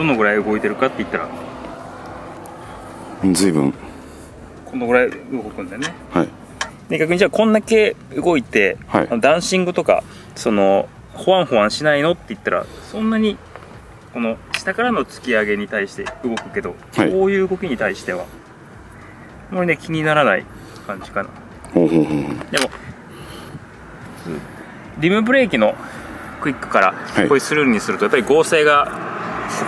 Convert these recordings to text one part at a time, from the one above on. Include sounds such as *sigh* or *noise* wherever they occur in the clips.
どのぐらい動いてるかって言ったら。随分。このぐらい動くんだよね。はい。で逆にじゃあこんだけ動いて、はい。ダンシングとかそのホワンホワンしないのって言ったらそんなにこの下からの突き上げに対して動くけど、はい。こういう動きに対してはあんまりね気にならない感じかな。ほうほうほうでもリムブレーキのクイックからい。ホイッスルにするとやっぱり合成が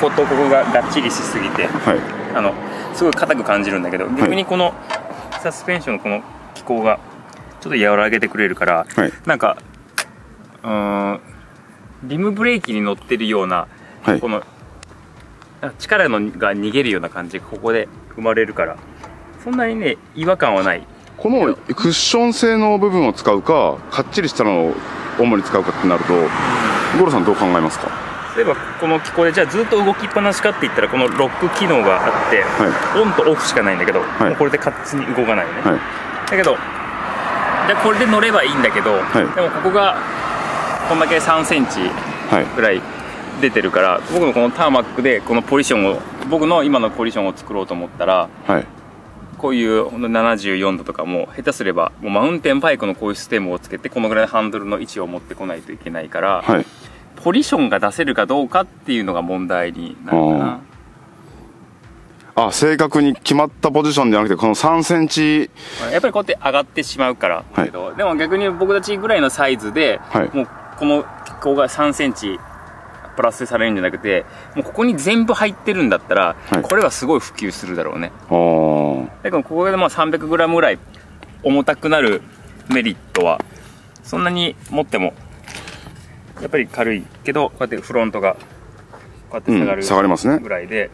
こことここががっちりしすぎてはい。あのすごい硬く感じるんだけど逆にこのサスペンションのこの機構がちょっと和らげてくれるから、はい。なんかうーんリムブレーキに乗ってるような、はい。このあ力のが逃げるような感じがここで生まれるからそんなにね違和感はない。このクッション性の部分を使うかかっちりしたのを主に使うかってなるとゴロさんどう考えますか？例えばこの機構でじゃあずっと動きっぱなしかって言ったらこのロック機能があって、はオンとオフしかないんだけど、い。もうこれで勝手に動かないよね、はい。だけどじゃあこれで乗ればいいんだけど、い。でもここがこんだけ3センチはい。ぐらい出てるから僕のこのターマックでこのポジションを僕の今のポジションを作ろうと思ったらはい。こういうほんと74度とかも下手すればもうマウンテンバイクのこういうステムをつけてこのぐらいのハンドルの位置を持ってこないといけないから、はいポジションが出せるかどうかっていうのが問題になるかな。あ正確に決まったポジションじゃなくてこの3センチ。やっぱりこうやって上がってしまうからだけど、でも逆に僕たちぐらいのサイズで、はい。もうこの気候が3センチプラスされるんじゃなくてもうここに全部入ってるんだったら、はい。これはすごい普及するだろうね。だけどここでまあ 300g ぐらい重たくなるメリットはそんなに持ってもやっぱり軽いけどこうやってフロントがこうやって下がうんる下がりますね。ぐらいで、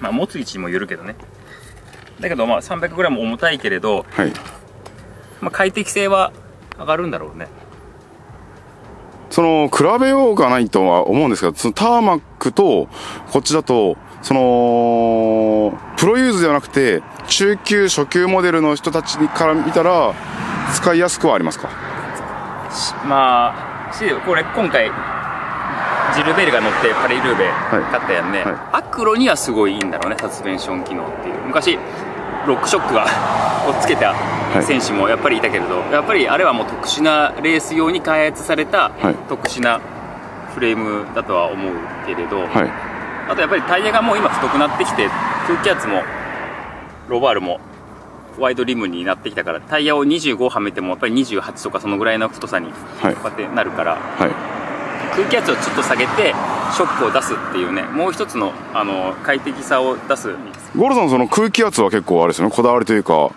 まあ持つ位置にもよるけどね。だけどまあ 300g 重たいけれど、はい。まあ、快適性は上がるんだろうね。その比べようがないとは思うんですけどそのターマックとこっちだとそのプロユーズではなくて中級初級モデルの人たちから見たら使いやすくはありますか？しまあしこれ今回ジルベールが乗ってパリルーベい。買ったやんね、はアクロにはすごいいいんだろうねサスペンション機能っていう。昔ロックショックが *laughs* をつけた選手もやっぱりいたけれど、やっぱりあれはもう特殊なレース用に開発されたはい。特殊なフレームだとは思うけれど、はい。あとやっぱりタイヤがもう今太くなってきて空気圧もロバールもワイドリムになってきたからタイヤを25はめてもやっぱり28とかそのぐらいの太さにこはい。うやってなるから、はい。空気圧をちょっと下げてショックを出すっていうねもう一つのあの快適さを出す。ゴロさんその空気圧は結構あれですよねこだわりというか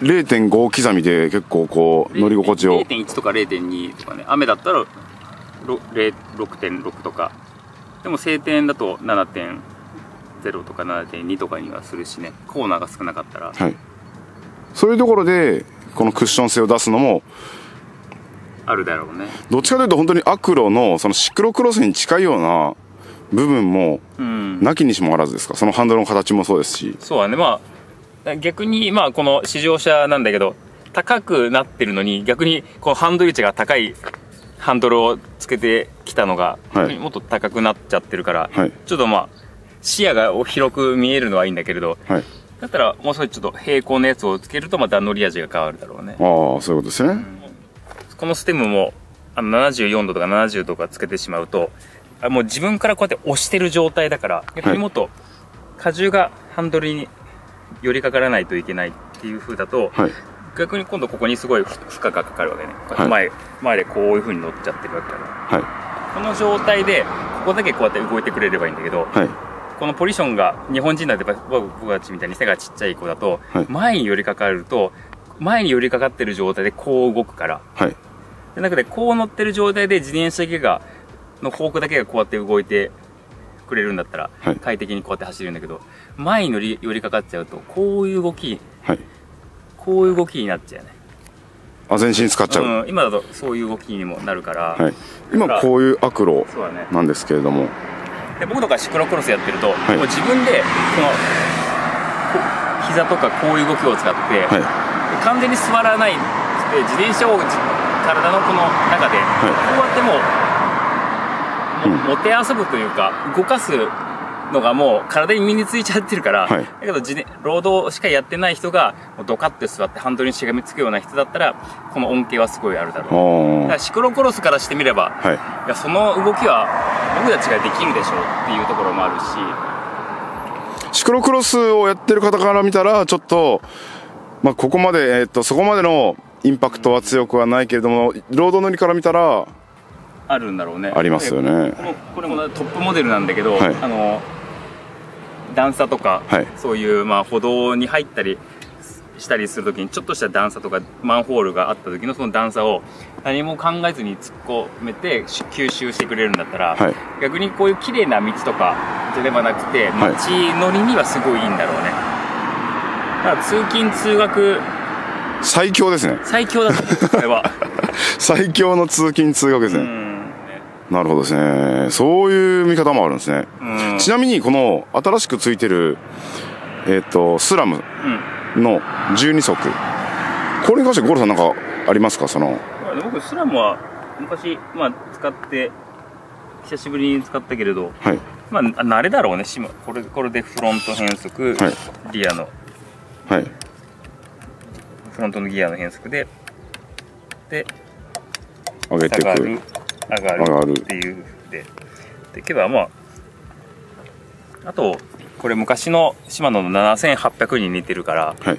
0.5刻みで結構こう乗り心地を。0.1とか0.2とかね。雨だったらろ0 6.6とか。でも晴天だと7.0とか7.2とかにはするしね。コーナーが少なかったら。はい。そういうところでこのクッション性を出すのもあるだろうね。どっちかというと本当にアクロのそのシクロクロスに近いような部分もうん。なきにしもあらずですか？そのハンドルの形もそうですし。そうだね。まあ逆にまあこの試乗車なんだけど高くなってるのに逆にこのハンドル位置が高いハンドルをつけてきたのが、はい。もっと高くなっちゃってるから、はい。ちょっとまあ視野が広く見えるのはいいんだけれどはい。だったらもう少しちょっと平行のやつをつけるとまた乗り味が変わるだろうね。ああそういうことですね。このステムもあの74度とか70度とかつけてしまうとあもう自分からこうやって押してる状態だから逆にもっと荷重がハンドルに寄りかからないといけないっていう風だと、はい。逆に今度ここにすごい負荷がかかるわけね。こうやって前,、前でこういう風に乗っちゃってるわけだから。はこの状態でここだけこうやって動いてくれればいいんだけどいはいこのポジションが日本人だって僕たちみたいに背がちっちゃい子だと、はい。前に寄りかかると前に寄りかかってる状態でこう動くから。はい。じゃなくてこう乗ってる状態で自転車がのフォークだけがこうやって動いてくれるんだったら、はい。快適にこうやって走れるんだけど前に乗り寄りかかっちゃうとこういう動きはい。こういう動きになっちゃうね。あ全身使っちゃう、うん、今だとそういう動きにもなるから、はい。今こういうアクロなんですけれどもで僕とかシクロクロスやってると、い。もう自分でこのこ膝とかこういう動きを使って、はい。完全に座らないで自転車をじ体のこの中で、こうやってもうもて遊ぶというか、動かすのがもう体に身についちゃってるから、はいだけど労働しかやってない人が、ドカッて座ってハンドルにしがみつくような人だったら、この恩恵はすごいあるだろう。だからシクロクロスからしてみれば、はい。いや、その動きは僕たちができるでしょうっていうところもあるし、シクロクロスをやってる方から見たら、ちょっと、まあ、ここまで、えっと、そこまでのインパクトは強くはないけれども、ロード乗りから見たら、あるんだろうね。ありますよねこれもトップモデルなんだけど、はいあの、段差とか、はいそういう、まあ、歩道に入ったりしたりするときに、ちょっとした段差とか、マンホールがあった時のその段差を、何も考えずに突っ込めてし吸収してくれるんだったら、はい逆にこういう綺麗な道とかではなくて、はい道乗りにはすごいいいんだろうね。だから通勤通学、最強ですね。最強だとこれは。*laughs* 最強の通勤通学ですね。うん。なるほどですね。そういう見方もあるんですね。うん。ちなみに、この新しくついてる、えっ、と、スラムうんの12足。これに関してゴロさんなんかありますか？その、僕スラムは昔、まあ、使って久しぶりに使ったけれど、はい。まあ、慣れだろうねこれこれでフロント変速、はいリアのはい。フロントのギアの変速でで上げていく。下がる上がるるっていうででいけばまああとこれ昔のシマノの7800に似てるから、はい。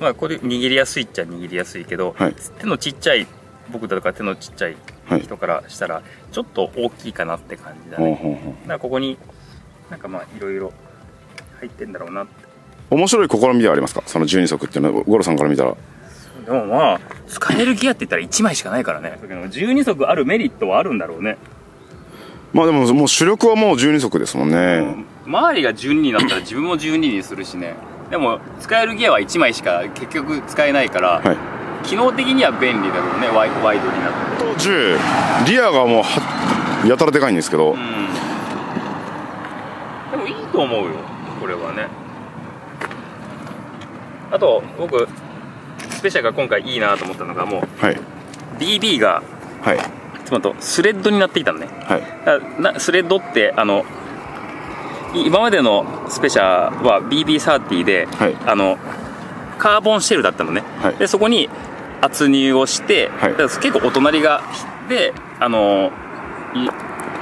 まあ、これ握りやすいっちゃ握りやすいけど、はい手のちっちゃい僕だとか手のちっちゃいはい。人からしたらちょっと大きいかなって感じだね、ほうほうほうだからここになんかまあいろいろ入ってんだろうなって面白い試みではありますか？その12足っていうのは、ゴロさんから見たら。でもまあ使えるギアって言ったら1枚しかないからねだけど12足あるメリットはあるんだろうね、まあでも、もう主力はもう12足ですもんね。周りが12になったら自分も12にするしねでも使えるギアは1枚しか結局使えないから、はい。機能的には便利だろうねワイワイドになって10、リアがもうは、やたらでかいんですけど、うんでもいいと思うよこれはねあと僕スペシャが今回いいなと思ったのがもうはい。BB がはい。つまりとスレッドになっていたのねはい。なスレッドってあのい今までのスペシャは BB30 で、はい。あのカーボンシェルだったのね、はい。でそこに圧入をして、はい。だから結構お隣がであのい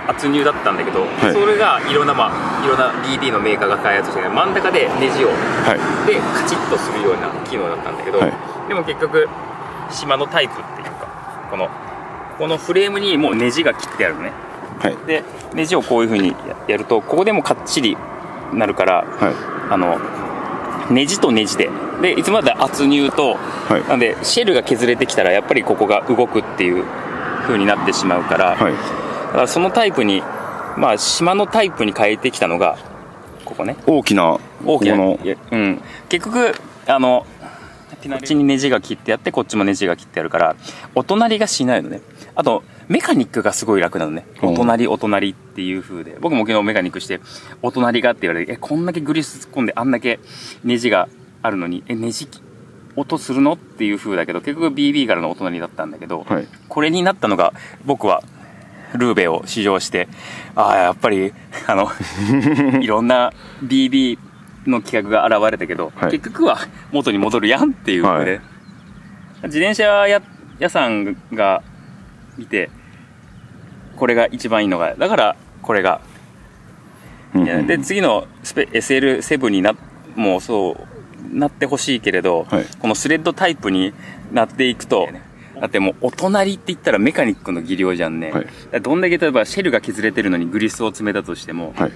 圧入だったんだけど、はい。それがいろんなまあいろんな BB のメーカーが開発して真ん中でネジをはい。でカチッとするような機能だったんだけど、はい。でも結局島のタイプっていうかこのこのフレームにもうネジが切ってあるのねはい。でネジをこういう風にややるとここでもかっちりなるからはあのネジとネジででいつまで圧入と、はいなんでシェルが削れてきたらやっぱりここが動くっていう風になってしまうから,、い。はい。だからそのタイプにまあ島のタイプに変えてきたのがここね大きな、大きなこうん結局あのこっちにネジが切ってあってこっちもネジが切ってあるからお隣がしないのねあとメカニックがすごい楽なのね。うん。お隣お隣っていう風で。僕も昨日メカニックしてお隣がって言われてえこんだけグリス突っ込んであんだけネジがあるのにえネジ音するのっていう風だけど結局 BB からのお隣だったんだけど、はい。これになったのが僕はルーベを試乗してああやっぱりあの *laughs* いろんな BB の企画が現れたけど、はい。結局は元に戻るやんっていうので、はい。自転車屋屋さんが見てこれが一番いいのがだからこれが、うんで次のスペ SL7 になもうそうなってほしいけれど、はい。このスレッドタイプになっていくと、だってもうお隣って言ったらメカニックの技量じゃんね、はい。どんだけ例えばシェルが削れてるのにグリスを詰めたとしても、はい。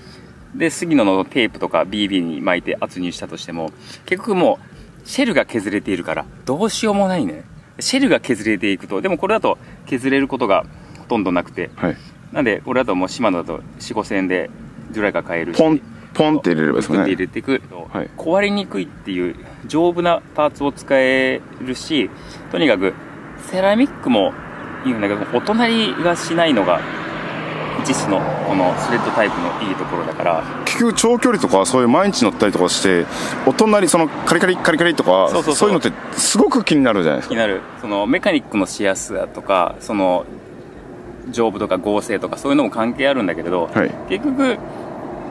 で杉野のテープとか BB に巻いて圧入したとしても結局もうシェルが削れているからどうしようもないね。シェルが削れていくとでもこれだと削れることがほとんどなくてはい。なんでこれだともうシマノだと4 5千円でドライカー買えるしポン、ポンって入れればいいです作って入。れていくと、はい壊れにくいっていう丈夫なパーツを使えるしとにかくセラミックもいいんだけどお隣がしないのが実のこのスレッドタイプのいいところだから結局長距離とかそういう毎日乗ったりとかして、お隣、そのカリカリカリカリとか、そうそうそういうのってすごく気になるじゃないですか。気になるそのメカニックのしやすさとかその丈夫とか合成とかそういうのも関係あるんだけれど、はい。結局、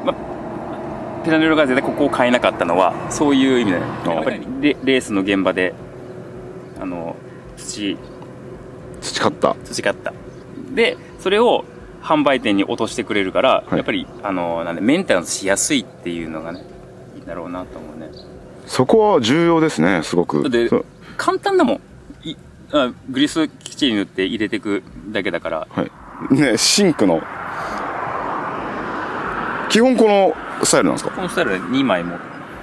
ま、ペラネロが絶対ここを変えなかったのはそういう意味であやっぱりレレースの現場であの土培った。培った。でそれを販売店に落としてくれるから、はい。やっぱりあのなんでメンテナンスしやすいっていうのがねいいんだろうなと思うね。そこは重要ですね、すごく。簡単だもん。いあグリスきっちり塗って入れていくだけだから。はい。ね、シンクの。基本このスタイルなんですか？このスタイルで2枚も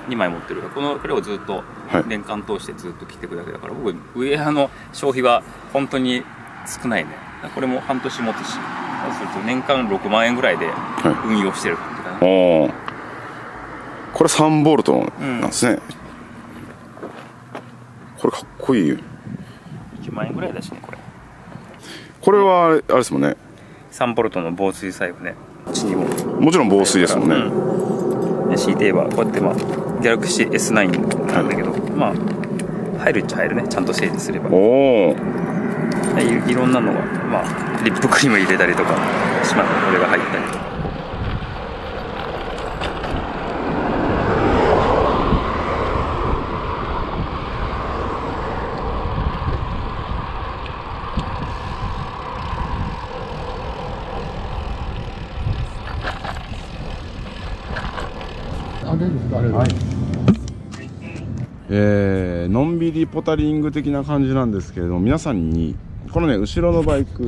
2枚持ってる。このこれをずっとはい。年間通してずっと着ていくだけだから、僕ウェアの消費は本当に少ないね。これも半年持つしそうすると年間6万円ぐらいで運用してる感じ。かな、おー。これ3ボルトなんですね。これかっこいい。1万円ぐらいだしねこれ。これは、あれですもんね。3ボルトの防水細工ね。ももちろん防水ですもんね。うん、で強いて言えばこうやってまあギャラクシー S9 なんだけど、まあ入るっちゃ入るね。ちゃんと整理すれば。おお。でいいろんなのがまあリップクリーム入れたりとかしまこれが入ったり。とかえーのんびりポタリング的な感じなんですけれども皆さんにこのね後ろのバイク、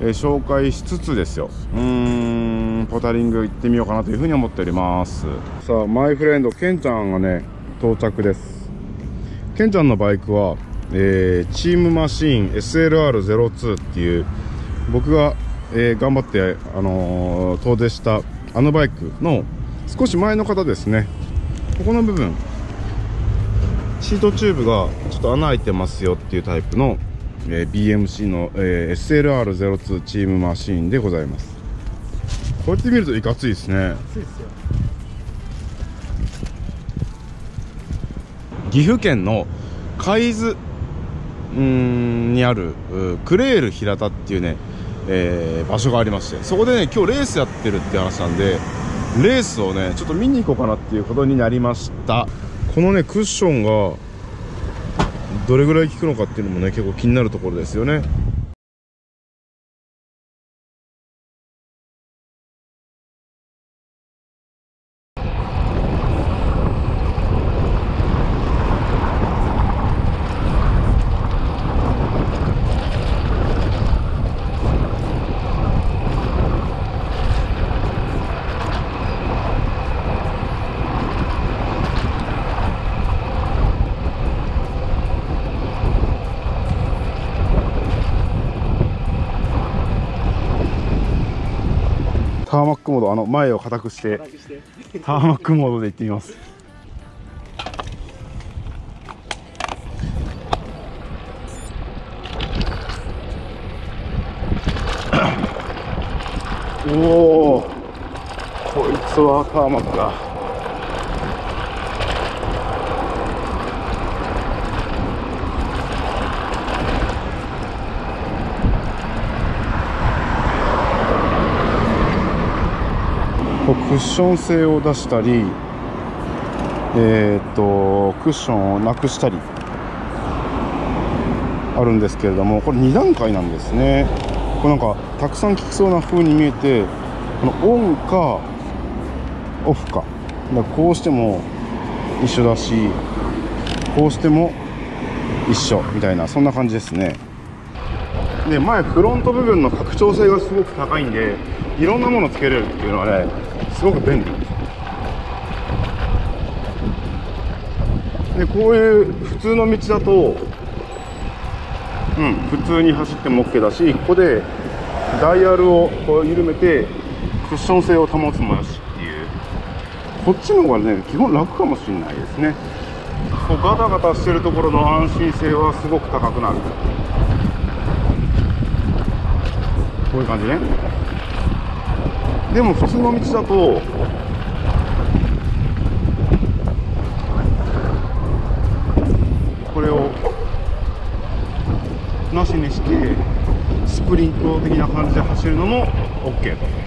えー紹介しつつですよ。うーんポタリング行ってみようかなというふうに思っております。さあマイフレンドケンちゃんがね到着です。ケンちゃんのバイクは、えーチームマシーン SLR02 っていう僕が、えー頑張って、あのー遠出したあのバイクの少し前の方ですね。ここの部分。シートチューブがちょっと穴開いてますよっていうタイプの、えー BMC の、えー SLR02 チームマシーンでございます。こうやって見るといかついですね。岐阜県の海津うんにあるうクレール平田っていうね、えー場所がありましてそこでね今日レースやってるって話なんでレースをねちょっと見に行こうかなっていうことになりました。このねクッションがどれぐらい効くのかっていうのもね結構気になるところですよねタードあの前を固くしてターマックモードで行ってみます。おおこいつはターマックだ。クッション性を出したりえーっとクッションをなくしたりあるんですけれどもこれ2段階なんですね。これなんかたくさん効きそうな風に見えてこのオンかオフか。だかこうしても一緒だしこうしても一緒みたいなそんな感じですね。で前フロント部分の拡張性がすごく高いんでいろんなものつけれるっていうのはねすごく便利。でこういう普通の道だとうん普通に走っても OK だしここでダイヤルをこう緩めてクッション性を保つもよしっていう。こっちの方がね基本楽かもしれないですね。こうガタガタしてるところの安心性はすごく高くなる。こういう感じね。でも普通の道だとこれをなしにしてスプリント的な感じで走るのも OK と。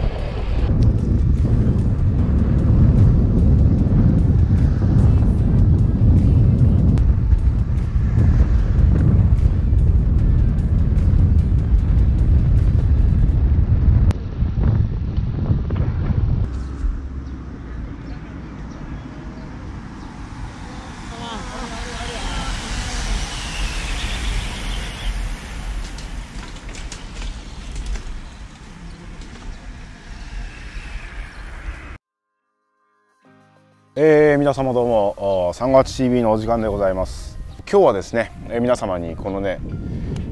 えー、皆様どうも3月 TV のお時間でございます。今日はですね、えー、皆様にこのね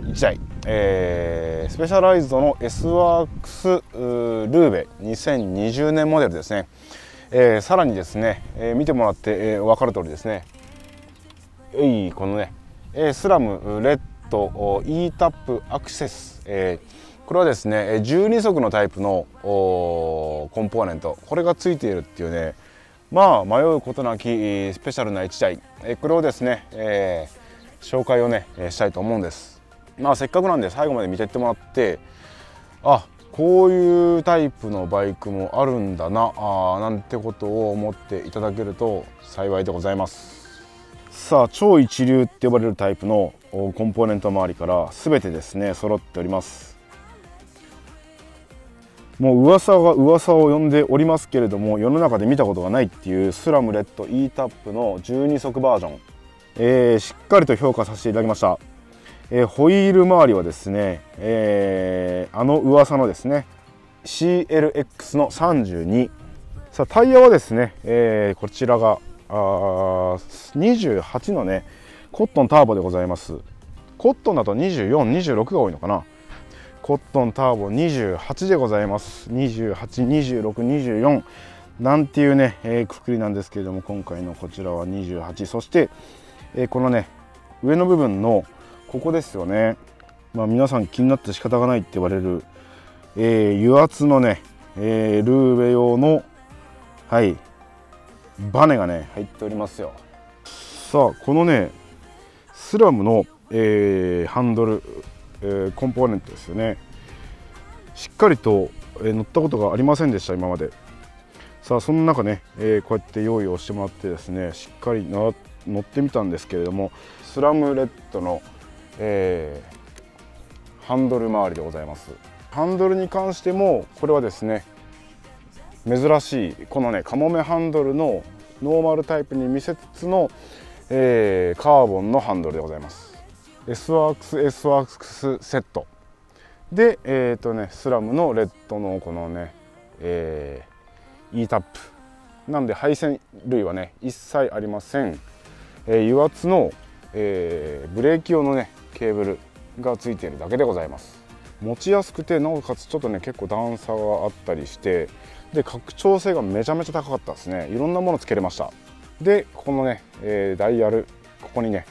1台、えー、スペシャライズドの S ワークスルーベ2020年モデルですね、えー、さらにですね、えー、見てもらって、えー、分かる通りですね。えいこのね、えー、 SRAM RED eTap AXS、えー、これはですね12速のタイプのコンポーネント。これがついているっていうねまあ迷うことなきスペシャルな1台。これをですね、えー、紹介をねしたいと思うんです。まあせっかくなんで最後まで見てってもらってあこういうタイプのバイクもあるんだなあなんてことを思っていただけると幸いでございます。さあ超一流って呼ばれるタイプのコンポーネント周りから全てですね揃っております。もう噂が噂を呼んでおりますけれども世の中で見たことがないっていうスラムレッド E タップの12足バージョン、えー、しっかりと評価させていただきました、えー、ホイール周りはですね、えー、あの噂のですね CLX の32さあタイヤはですね、えー、こちらがあ28のねコットンターボでございます。コットンだと2426が多いのかな。コットンターボ28でございます。282624なんていうね、えー、くくりなんですけれども今回のこちらは28そして、えー、このね上の部分のここですよね。まあ皆さん気になって仕方がないって言われる、えー、油圧のね、えー、ルーベ用のはいバネがね入っておりますよ。さあこのねスラムの、えー、ハンドルえー、コンポーネントですよね。しっかりと、え、乗ったことがありませんでした今まで。さあその中ね、え、こうやって用意をしてもらってですねしっかり乗ってみたんですけれどもスラムレッドの、えー、ハンドル周りでございます。ハンドルに関してもこれはですね珍しいこのねカモメハンドルのノーマルタイプに見せつつの、えー、カーボンのハンドルでございます。S ワークス S ワークスセット。でえっ、ー、とねスラムのレッドのこのね、えー、E タップ。なんで配線類はね一切ありません、えー、油圧の、えー、ブレーキ用のねケーブルがついているだけでございます。持ちやすくてなおかつちょっとね結構段差があったりしてで拡張性がめちゃめちゃ高かったですね。いろんなものつけれました。でここのね、えー、ダイヤルここにね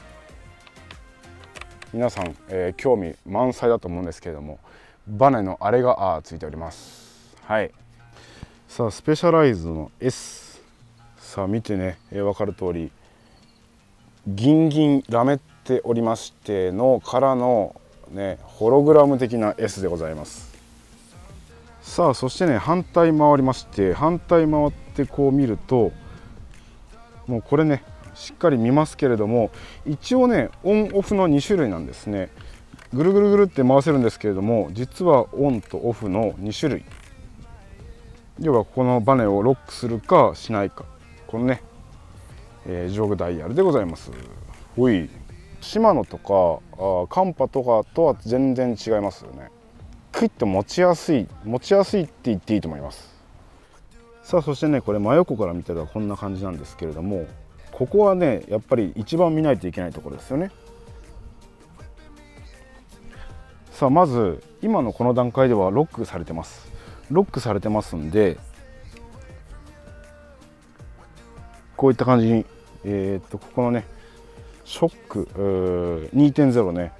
皆さん、えー、興味満載だと思うんですけれどもバネのあれがあついております。はい。さあスペシャライズの S さあ見てね、えー、分かる通りギンギンラメっておりましてのからのねホログラム的な S でございます。さあそしてね反対回りまして反対回ってこう見るともうこれねしっかり見ますけれども一応ねオンオフの2種類なんですね。ぐるぐるぐるって回せるんですけれども実はオンとオフの2種類。要はここのバネをロックするかしないか。このね、えー、上下ダイヤルでございます。ほい。シマノとかあカンパとかとは全然違いますよね。クイッと持ちやすい持ちやすいって言っていいと思います。さあそしてねこれ真横から見たらこんな感じなんですけれどもここはねやっぱり一番見ないといけないところですよね。さあまず今のこの段階ではロックされてます。ロックされてますんでこういった感じにえー、っとここのねショック2.0ね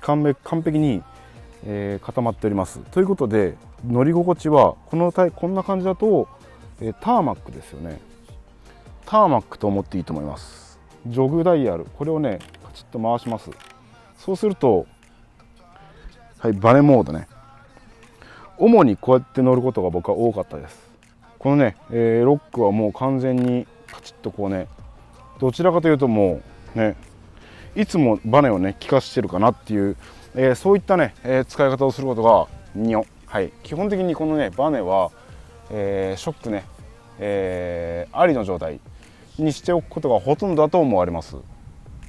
完璧に、えー、固まっております。ということで乗り心地はこのこんな感じだと、えー、ターマックですよね。ターマックと思っていいと思います。ジョグダイヤル。これをねカチッと回します。そうするとはいバネモードね。主にこうやって乗ることが僕は多かったです。このね、えー、ロックはもう完全にカチッとこうねどちらかというともうねいつもバネをね効かしてるかなっていう、えー、そういったね、えー、使い方をすることがにょはい。基本的にこのねバネは、えーショックね、えありの状態。にしておくことがほとんどだと思われます。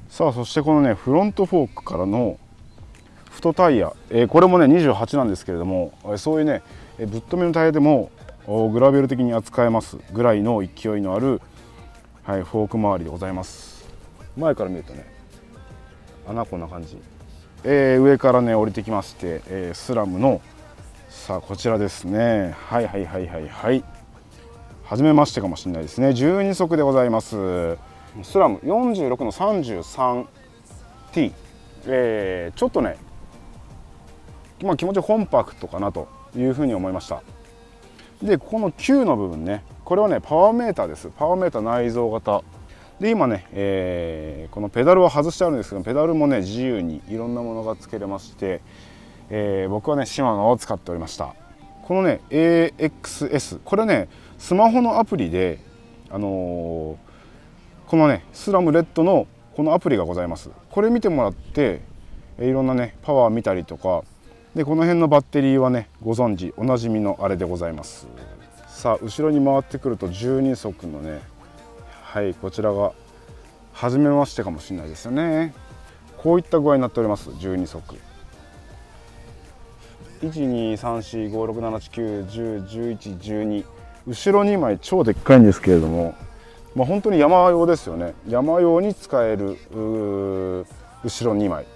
さあそしてこのねフロントフォークからの太タイヤ、えー、これもね28なんですけれどもそういうねぶっ止めのタイヤでもグラベル的に扱えますぐらいの勢いのある、はい、フォーク周りでございます。前から見るとね穴こんな感じ、えー、上からね降りてきまして、えー、スラムのさあこちらですね。はいはいはいはいはい。初めましてかもしれないですね。12足でございます。スラム46の 33T、えー、ちょっとね、まあ、気持ちコンパクトかなというふうに思いました。でここの9の部分ねこれはねパワーメーターです。パワーメーター内蔵型。で今ね、えー、このペダルは外してあるんですけどペダルもね自由にいろんなものが付けれまして、えー、僕はねシマノを使っておりました。このね AXS これねスマホのアプリであのーこのねスラムレッドのこのアプリがございます。これ見てもらっていろんなねパワー見たりとかでこの辺のバッテリーはねご存知おなじみのあれでございます。さあ後ろに回ってくると12足のねはいこちらが初めましてかもしれないですよね。こういった具合になっております12足。123456789101112後ろ2枚超でっかいんですけれどもまあ、本当に山用ですよね。山用に使える後ろ2枚。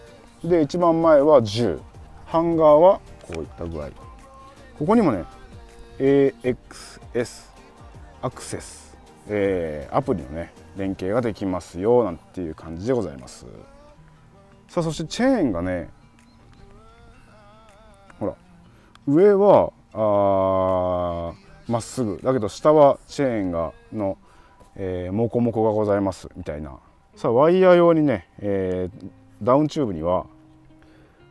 で一番前は10ハンガーはこういった具合。ここにもね AXS アクセス、えー、アプリのね連携ができますよなんていう感じでございます。さあそしてチェーンがねほら上はあまっすぐ。だけど下はチェーンがのえー、モコモコがございますみたいな。さあワイヤー用にね、えー、ダウンチューブには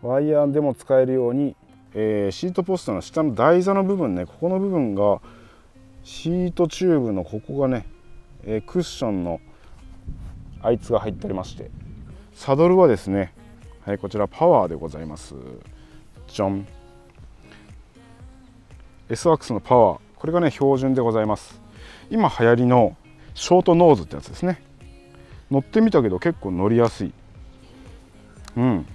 ワイヤーでも使えるように、えー、シートポストの下の台座の部分ねここの部分がシートチューブのここがね、えクッションのあいつが入っておりまして。サドルはですねはいこちらパワーでございます。じゃん S ワックスのパワー。これがね標準でございます。今流行りのショートノーズってやつですね。乗ってみたけど結構乗りやすい。うん。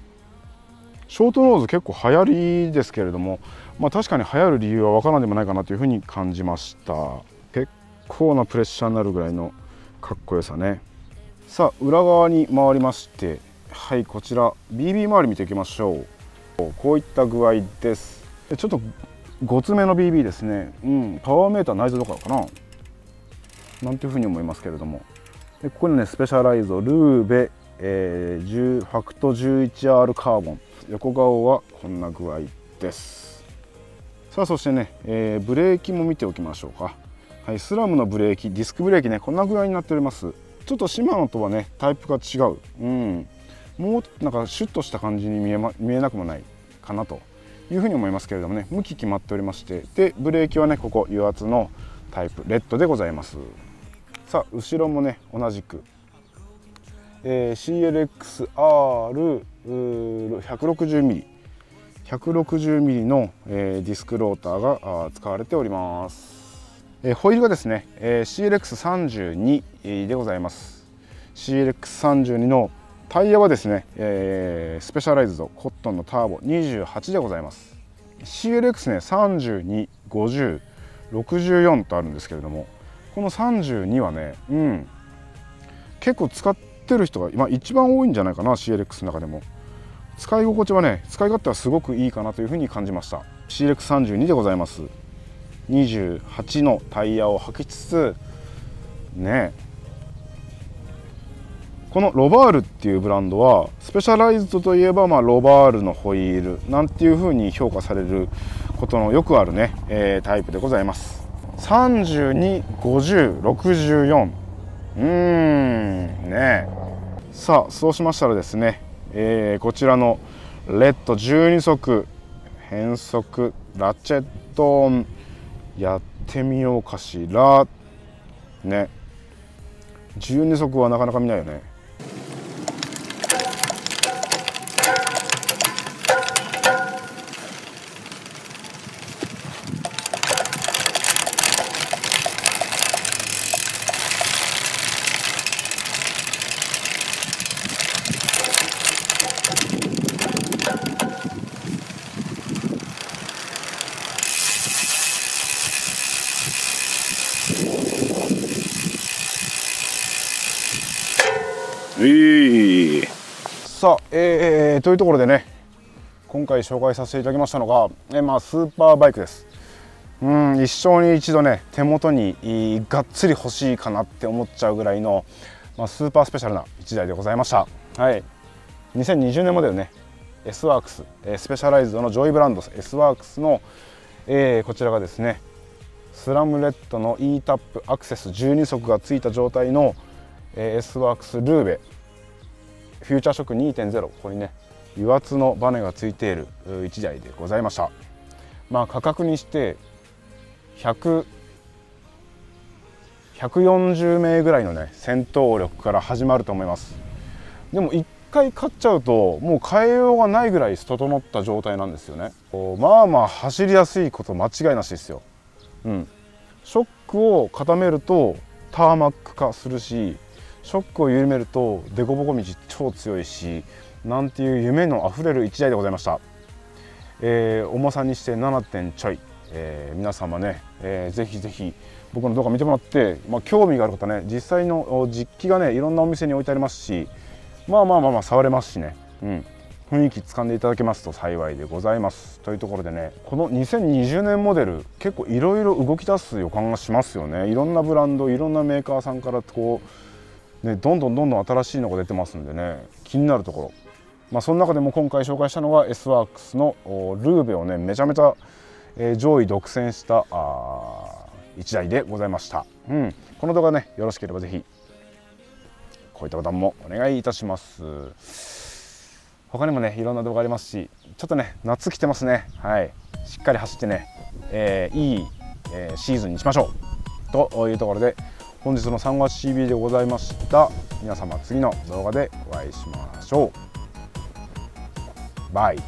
ショートノーズ結構流行りですけれどもまあ確かに流行る理由は分からんでもないかなというふうに感じました。結構なプレッシャーになるぐらいのかっこよさね。さあ裏側に回りましてはいこちら。BB 周り見ていきましょう。こういった具合です。ちょっとごつめの BB ですね。うん。パワーメーター内蔵だからかな。なんていうふうに思いますけれども。でここにねスペシャライゾルーベ、えー、ファクト 11R カーボン。横顔はこんな具合です。さあそしてね、えー、ブレーキも見ておきましょうか。はいスラムのブレーキディスクブレーキねこんな具合になっております。ちょっとシマノとはねタイプが違う。うん。もうなんかシュッとした感じに見え,、ま、見えなくもないかなと。いうふうに思いますけれどもね向き決まっておりましてでブレーキはねここ油圧のタイプレッドでございます。さあ後ろもね同じく、えー、CLXR160mm 160mm の、えー、ディスクローターが使われております、えー、ホイールがですね、えー、CLX32 でございます。CLX32 のタイヤはですね、えー、スペシャライズドコットンのターボ28でございます。CLX ね325064とあるんですけれどもこの32はね、うん、結構使ってる人が今一番多いんじゃないかな CLX の中でも。使い心地はね使い勝手はすごくいいかなというふうに感じました。CLX32 でございます。28のタイヤを履きつつねこのロバールっていうブランドはスペシャライズドといえばまあロバールのホイールなんていうふうに評価されることのよくあるね、えー、タイプでございます。325064うーんね。さあそうしましたらですね、えー、こちらのレッド12速変速ラチェットンやってみようかしら。ね。12足はなかなか見ないよねえさあ、えというところでね今回紹介させていただきましたのが、えまあ、スーパーバイクです。うん一生に一度ね手元にがっつり欲しいかなって思っちゃうぐらいの、まあ、スーパースペシャルな1台でございました。はい。2020年モデルね S ワークス、えスペシャライズドのジョイブランド S ワークスの、えー、こちらがですねスラムレッドの e タップアクセス12足がついた状態の、えー、S ワークスルーベ。フューチャーショック2.0ここにね油圧のバネがついている1台でございました。まあ価格にして100 140名ぐらいのね戦闘力から始まると思います。でも1回買っちゃうともう変えようがないぐらい整った状態なんですよね。まあまあ走りやすいこと間違いなしですよ。うん。ショックを固めるとターマック化するしショックを緩めると凸凹道超強いしなんていう夢のあふれる1台でございました、えー、重さにして7点ちょい、えー、皆様ね、えー、ぜひぜひ僕の動画見てもらって、まあ、興味がある方ね実際の実機がねいろんなお店に置いてありますしまあまあまあまあ触れますしね、うん、雰囲気掴んでいただけますと幸いでございます。というところでねこの2020年モデル結構いろいろ動き出す予感がしますよね。いろんなブランドいろんなメーカーさんからこうね、どんどんどんどん新しいのが出てますんでね気になるところ、まあ、その中でも今回紹介したのが S ワークスのルーベをねめちゃめちゃ、え、上位独占したあ1台でございました、うん、この動画ねよろしければぜひこういったボタンもお願いいたします。他にもねいろんな動画ありますしちょっとね夏来てますね。はい。しっかり走ってね、えー、いい、えー、シーズンにしましょう。というところで本日の3月 CB でございました皆様次の動画でお会いしましょう。バイ